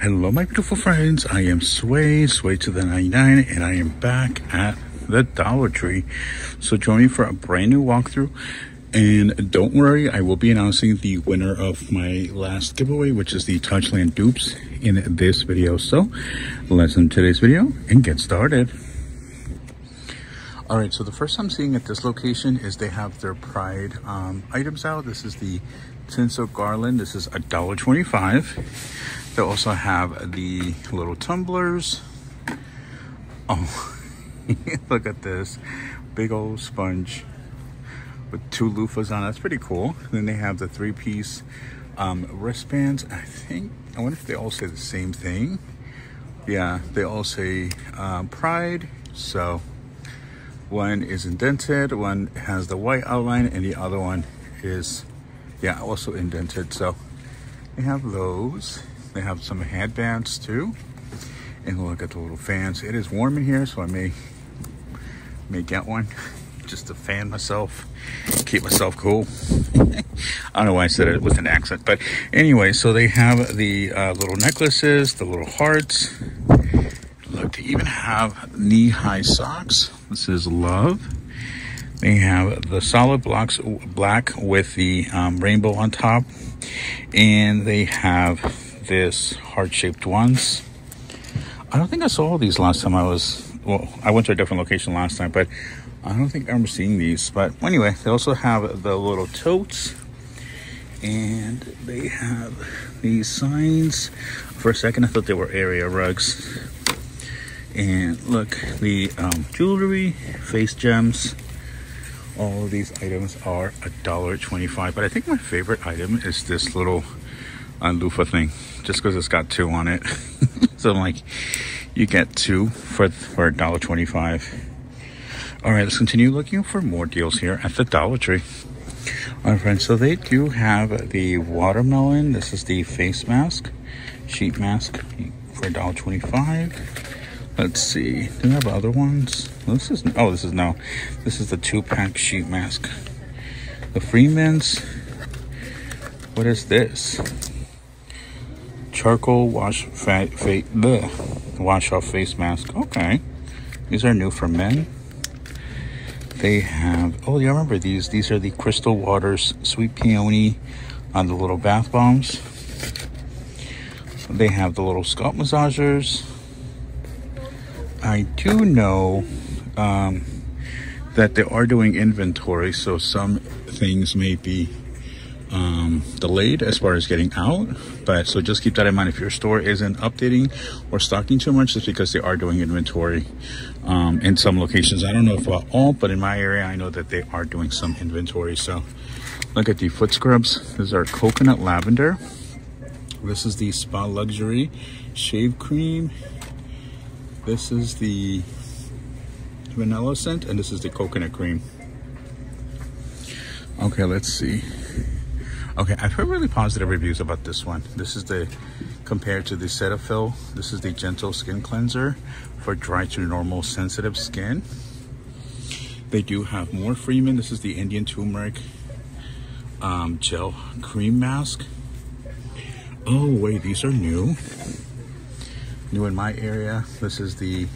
Hello, my beautiful friends. I am Sway, Sway to the 99, and I am back at the Dollar Tree. So join me for a brand new walkthrough. And don't worry, I will be announcing the winner of my last giveaway, which is the Touchland dupes in this video. So let's end today's video and get started. All right, so the first I'm seeing at this location is they have their Pride um, items out. This is the tinsel garland. This is a dollar twenty-five. They also have the little tumblers. Oh, look at this big old sponge with two loofahs on. That's pretty cool. then they have the three-piece um, wristbands. I think I wonder if they all say the same thing. Yeah, they all say um, Pride. So one is indented, one has the white outline, and the other one is, yeah, also indented. So they have those. They have some headbands too. And look at the little fans. It is warm in here, so I may, may get one just to fan myself, keep myself cool. I don't know why I said it with an accent, but anyway, so they have the uh, little necklaces, the little hearts, Look, they even have knee-high socks. This is Love. They have the solid blocks black with the um, rainbow on top. And they have this heart-shaped ones. I don't think I saw these last time I was, well, I went to a different location last time, but I don't think I remember seeing these. But anyway, they also have the little totes. And they have these signs. For a second, I thought they were area rugs and look the um, jewelry face gems all of these items are a dollar 25 but i think my favorite item is this little loofah thing just because it's got two on it so I'm like you get two for for a dollar 25 all right let's continue looking for more deals here at the dollar tree all right friends so they do have the watermelon this is the face mask sheet mask for a dollar 25 Let's see. Do we have other ones? This is oh, this is no. This is the two-pack sheet mask. The Freeman's. What is this? Charcoal wash fat fa wash off face mask. Okay, these are new for men. They have oh, you remember these? These are the Crystal Waters Sweet Peony on the little bath bombs. They have the little scalp massagers I do know um, that they are doing inventory, so some things may be um, delayed as far as getting out. But so just keep that in mind. If your store isn't updating or stocking too much, it's because they are doing inventory um, in some locations. I don't know about all, but in my area, I know that they are doing some inventory. So look at the foot scrubs. These are coconut lavender. This is the Spa Luxury Shave Cream this is the vanilla scent, and this is the coconut cream. Okay, let's see. Okay, I've heard really positive reviews about this one. This is the, compared to the Cetaphil, this is the Gentle Skin Cleanser for dry to normal sensitive skin. They do have more Freeman. This is the Indian Turmeric um, Gel Cream Mask. Oh, wait, these are new new in my area. This is the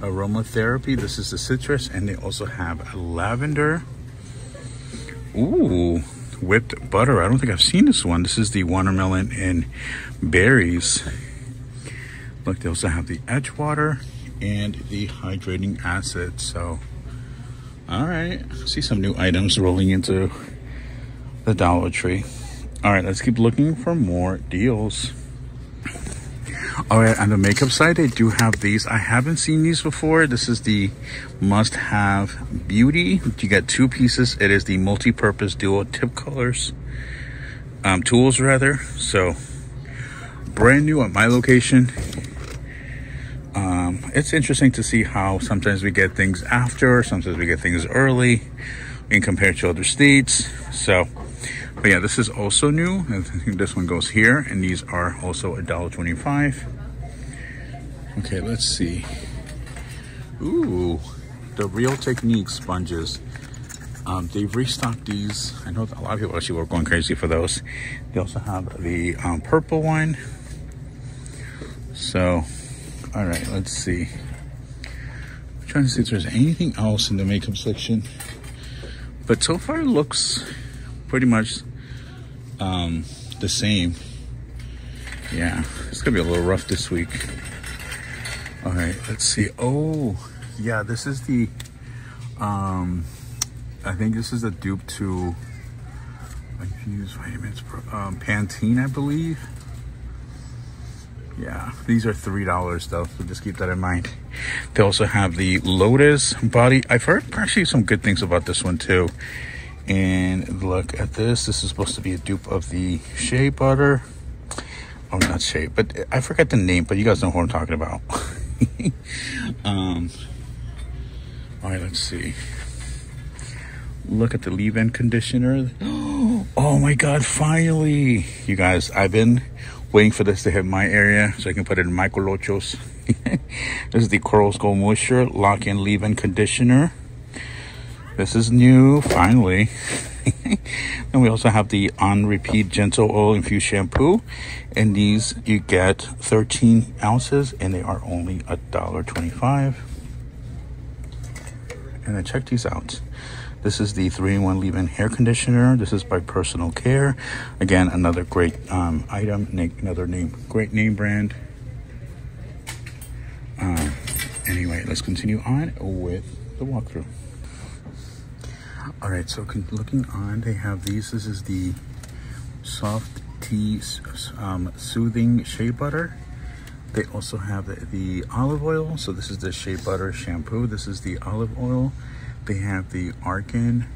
aromatherapy. This is the citrus, and they also have a lavender. Ooh, whipped butter. I don't think I've seen this one. This is the watermelon and berries. Look, they also have the edge water and the hydrating acid. So, all right, see some new items rolling into the Dollar Tree. All right, let's keep looking for more deals. All right, on the makeup side, they do have these. I haven't seen these before. This is the must-have beauty. You get two pieces. It is the multi-purpose dual tip colors, um, tools rather. So brand new at my location. Um, it's interesting to see how sometimes we get things after, sometimes we get things early in compared to other states. So, but yeah, this is also new. I think this one goes here, and these are also a dollar twenty-five. Okay, let's see. Ooh, the Real Technique sponges. Um, they've restocked these. I know a lot of people actually were going crazy for those. They also have the um, purple one. So, all right, let's see. I'm trying to see if there's anything else in the makeup section. But so far it looks pretty much um, the same. Yeah, it's gonna be a little rough this week. All right, let's see. Oh, yeah, this is the, um, I think this is a dupe to, I use vitamins, um, Pantene, I believe. Yeah, these are $3 though, so just keep that in mind. They also have the Lotus body. I've heard actually some good things about this one too. And look at this. This is supposed to be a dupe of the Shea Butter. Oh, not Shea, but I forgot the name, but you guys know who I'm talking about. um, all right, let's see. Look at the leave-in conditioner. Oh my God, finally. You guys, I've been waiting for this to hit my area so I can put it in my colochos. this is the Coral Skull Moisture Lock-In Leave-In Conditioner. This is new, finally. and we also have the On Repeat Gentle Oil Infused Shampoo. And these you get 13 ounces and they are only a dollar twenty-five. And then check these out. This is the 3-in-1 leave-in hair conditioner. This is by Personal Care. Again, another great um, item, another name, great name brand. Um, anyway, let's continue on with the walkthrough. All right, so looking on, they have these. This is the soft tea um, soothing shea butter. They also have the, the, olive oil. So this is the shea butter shampoo. This is the olive oil. They have the Argan.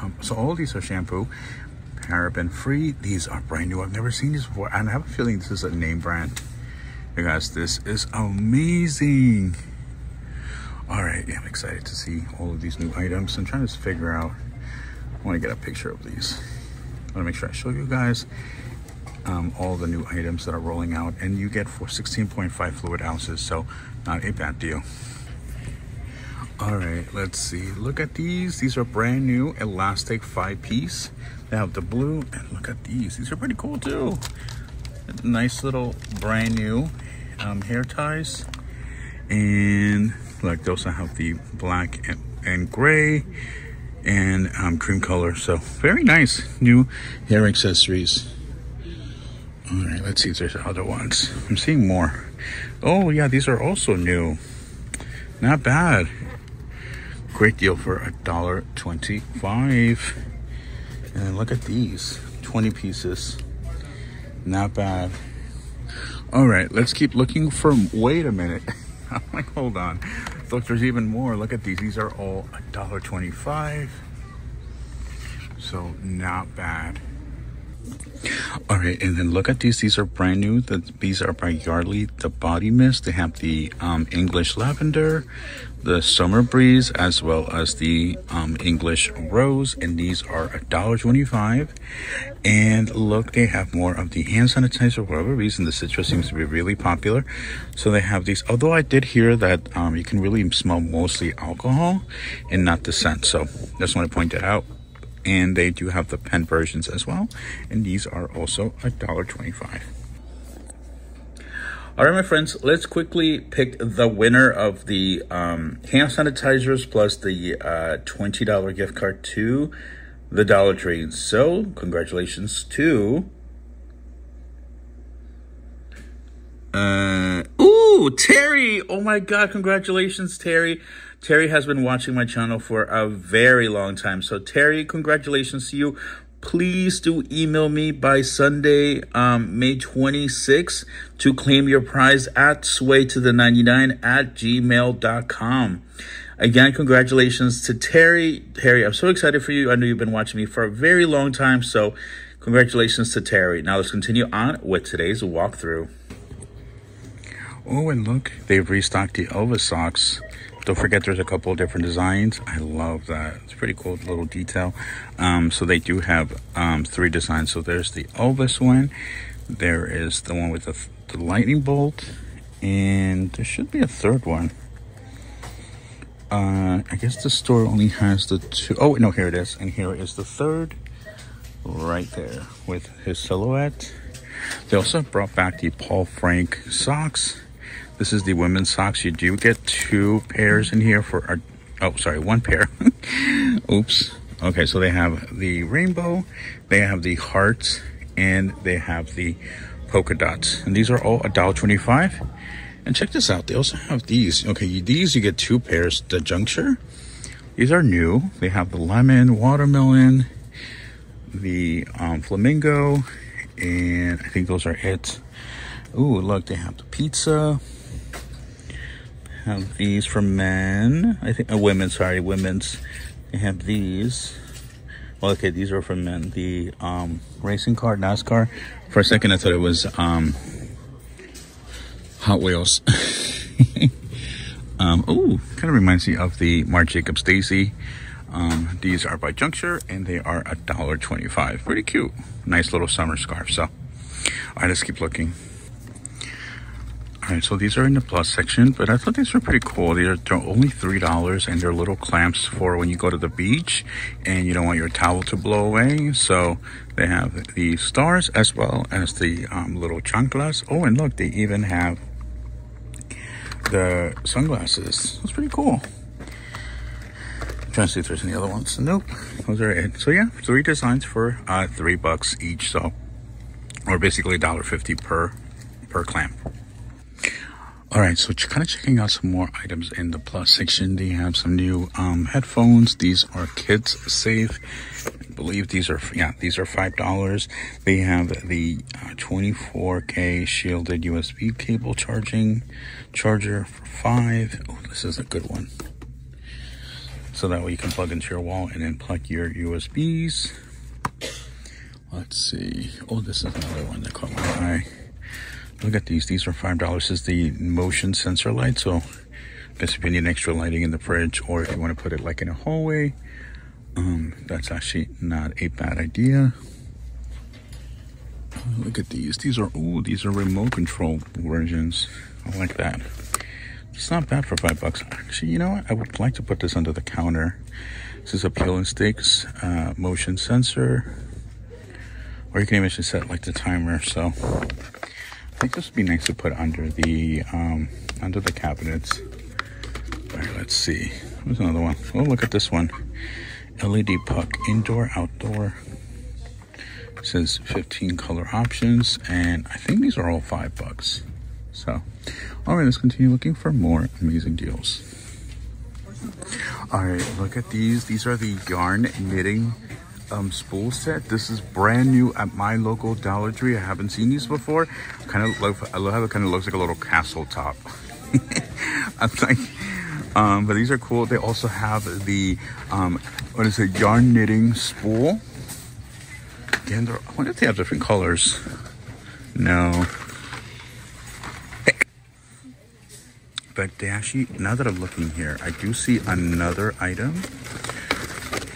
Um, so all these are shampoo, paraben free. These are brand new. I've never seen these before. And I have a feeling this is a name brand. You guys, this is amazing. All right, yeah, I'm excited to see all of these new items. I'm trying to figure out, I want to get a picture of these. I want to make sure I show you guys um, all the new items that are rolling out and you get for 16.5 fluid ounces, so not a bad deal. All right, let's see. Look at these. These are brand new elastic five piece. They have the blue and look at these. These are pretty cool too. Nice little brand new um, hair ties. And like they also have the black and, and gray and um, cream color. So very nice new hair accessories. All right, let's see if there's other ones. I'm seeing more. Oh yeah, these are also new. Not bad. Great deal for a dollar twenty-five. And look at these, 20 pieces. Not bad. All right, let's keep looking for, wait a minute. I'm like, hold on. Look, there's even more. Look at these. These are all a dollar twenty-five. So not bad. All right, and then look at these. These are brand new. The, these are by Yardley, the body mist. They have the um, English lavender, the summer breeze, as well as the um, English rose. And these are a dollar twenty-five. And look, they have more of the hand sanitizer. For whatever reason, the citrus seems to be really popular. So they have these. Although I did hear that um, you can really smell mostly alcohol and not the scent. So just want to point that out and they do have the pen versions as well. And these are also a dollar 25 all right my friends let's quickly pick the winner of the um, hand sanitizers plus the uh, $20 gift card to the dollar tree. So congratulations to uh ooh terry! Oh my god congratulations terry Terry has been watching my channel for a very long time. So Terry, congratulations to you. Please do email me by Sunday, um, May 26th to claim your prize at sway to the 99 at gmail.com. Again, congratulations to Terry. Terry, I'm so excited for you. I know you've been watching me for a very long time. So congratulations to Terry. Now let's continue on with today's walkthrough. Oh, and look, they've restocked the Elvis socks. Don't forget there's a couple of different designs. I love that. It's pretty cool little detail. Um, so they do have um, three designs. So there's the Elvis one. There is the one with the, the lightning bolt. And there should be a third one. Uh, I guess the store only has the two. Oh, no, here it is. And here is the third right there with his silhouette. They also brought back the Paul Frank socks This is the women's socks. You do get two pairs in here for our, oh, sorry, one pair. Oops. Okay, so they have the rainbow, they have the hearts, and they have the polka dots. And these are all $1.25. And check this out. They also have these. Okay, these you get two pairs. The juncture. These are new. They have the lemon, watermelon, the um, flamingo, and I think those are it. Ooh, look, they have the pizza. Have these for men. I think, uh, women, sorry, women's. They have these. Well, okay, these are for men. The um, racing car, NASCAR. For a second, I thought it was um, Hot Wheels. um, oh, kind of reminds me of the Marc Jacobs Stacy. Um, these are by Juncture and they are a dollar twenty-five. Pretty cute. Nice little summer scarf. So, all right, let's keep looking. All right, so these are in the plus section, but I thought these were pretty cool. They're, they're only $3 and they're little clamps for when you go to the beach and you don't want your towel to blow away. So they have the stars as well as the um, little chanclas. Oh, and look, they even have the sunglasses. That's pretty cool. I'm trying to see if there's any other ones. Nope, those are it. So yeah, three designs for uh, three bucks each. So, or basically a dollar fifty per per clamp. All right, so kind of checking out some more items in the plus section. They have some new um, headphones. These are kids safe. I believe these are yeah, these are five dollars. They have the uh, 24k shielded USB cable charging charger for five. Oh, this is a good one. So that way you can plug into your wall and then plug your USBs. Let's see. Oh, this is another one that caught my eye. Look at these. These are $5. This is the motion sensor light. So if you need extra lighting in the fridge or if you want to put it like in a hallway, um, that's actually not a bad idea. Look at these. These are, oh, these are remote control versions. I like that. It's not bad for five bucks. Actually, you know what? I would like to put this under the counter. This is a peel and sticks uh, motion sensor. Or you can even set like the timer. So think this would be nice to put under the um, under the cabinets. All right, let's see. There's another one. Oh, look at this one. LED puck, indoor, outdoor. It says 15 color options, and I think these are all five bucks. So, all right, let's continue looking for more amazing deals. All right, look at these. These are the yarn knitting um, spool set. This is brand new at my local Dollar Tree. I haven't seen these before. Kind of love, I love how it kind of looks like a little castle top. I'm like, um, but these are cool. They also have the, um, what is it, yarn knitting spool. Again, I wonder if they have different colors. No. But they actually, now that I'm looking here, I do see another item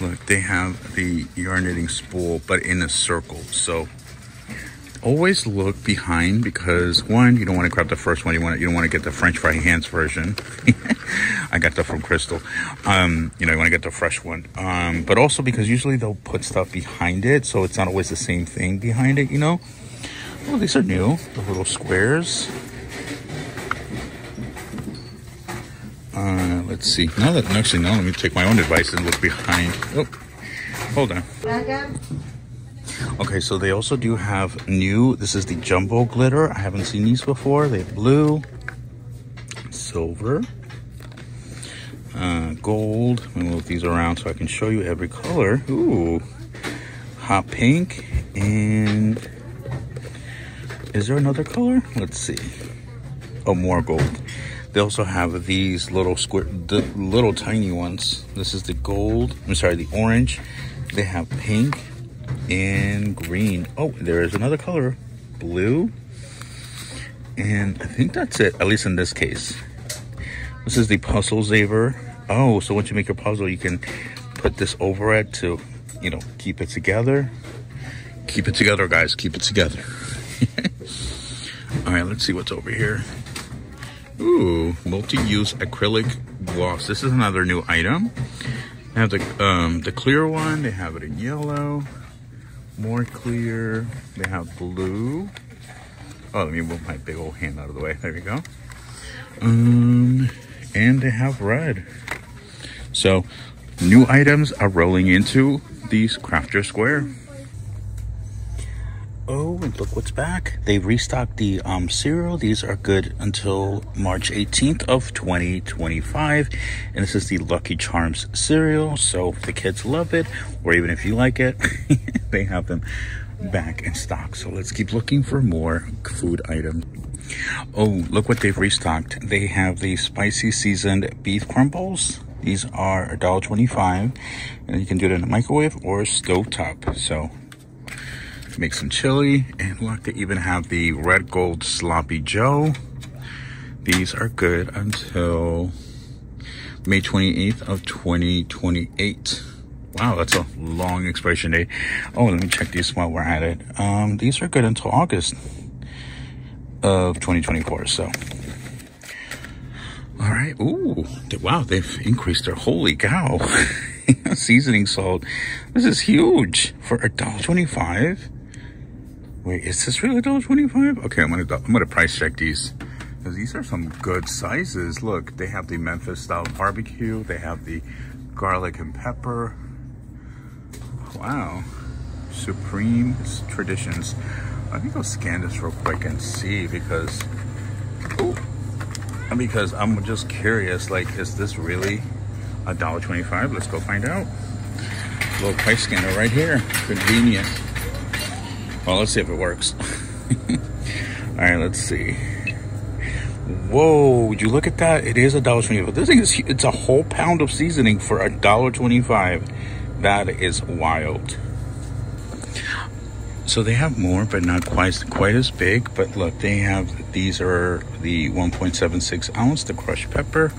Look, they have the yarn knitting spool, but in a circle. So always look behind because one, you don't want to grab the first one. You want to, you don't want to get the French fry hands version. I got that from Crystal. Um, you know, you want to get the fresh one. Um, but also because usually they'll put stuff behind it, so it's not always the same thing behind it. You know. Oh, these are new. The little squares. Uh, let's see. Now that actually now let me take my own advice and look behind. Oh, hold on. Okay, so they also do have new. This is the jumbo glitter. I haven't seen these before. They have blue, silver, uh, gold. Move these around so I can show you every color. Ooh, hot pink and is there another color? Let's see. Oh, more gold. They also have these little square, the little tiny ones. This is the gold. I'm sorry, the orange. They have pink and green. Oh, there is another color, blue. And I think that's it, at least in this case. This is the Puzzle Saver. Oh, so once you make your puzzle, you can put this over it to, you know, keep it together. Keep it together, guys. Keep it together. All right, let's see what's over here. Ooh, multi-use acrylic gloss. This is another new item. They have the um, the clear one. They have it in yellow, more clear. They have blue. Oh, let me move my big old hand out of the way. There we go. Um, and they have red. So, new items are rolling into these Crafter Square. Oh, and look what's back. They've restocked the um, cereal. These are good until March 18th of 2025. And this is the Lucky Charms cereal. So if the kids love it, or even if you like it, they have them back in stock. So let's keep looking for more food items. Oh, look what they've restocked. They have the spicy seasoned beef crumbles. These are $1.25 and you can do it in a microwave or stove top. So make some chili and look they even have the red gold sloppy joe. These are good until may 28th of 2028 wow that's a long expiration date. Oh let me check these while we're at it. Um these are good until august of 2024 so. All right Ooh, wow they've increased their holy cow. Seasoning salt. This is huge. For a dollar 25 Wait, is this really $1.25? Okay, I'm gonna I'm gonna price check these. These are some good sizes. Look, they have the Memphis style barbecue, they have the garlic and pepper. Wow. Supreme Traditions. Let me go scan this real quick and see because ooh, because I'm just curious, like, is this really a dollar twenty-five? Let's go find out. Little price scanner right here. Convenient. Well, let's see if it works. All right, let's see. Whoa, would you look at that? It is a dollar twenty-five. This thing is it's a whole pound of seasoning for a dollar twenty-five. That is wild. So they have more, but not quite quite as big. But look, they have these are the 1.76 ounce, the crushed pepper.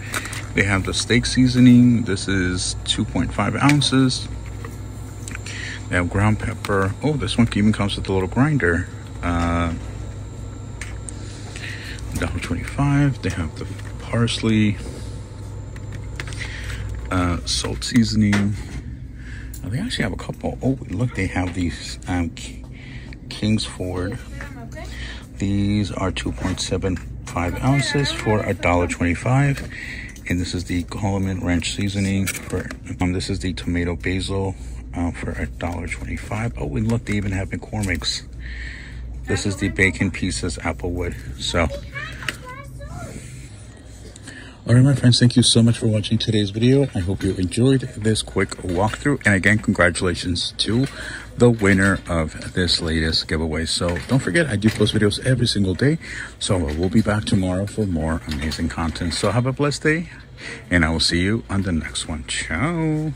They have the steak seasoning. This is 2.5 ounces. Have ground pepper. Oh, this one even comes with a little grinder. Uh, $1.25. They have the parsley, uh, salt seasoning. They actually have a couple. Oh, look, they have these um, Kingsford. These are 2.75 ounces for $1.25. And this is the Coleman Ranch seasoning for, um, this is the tomato basil uh, for a dollar twenty-five. Oh, and look, they even have McCormick's. This is the bacon pieces applewood. So, all right, my friends, thank you so much for watching today's video. I hope you enjoyed this quick walkthrough. And again, congratulations to the winner of this latest giveaway. So don't forget, I do post videos every single day. So we'll be back tomorrow for more amazing content. So have a blessed day, and I will see you on the next one. Ciao.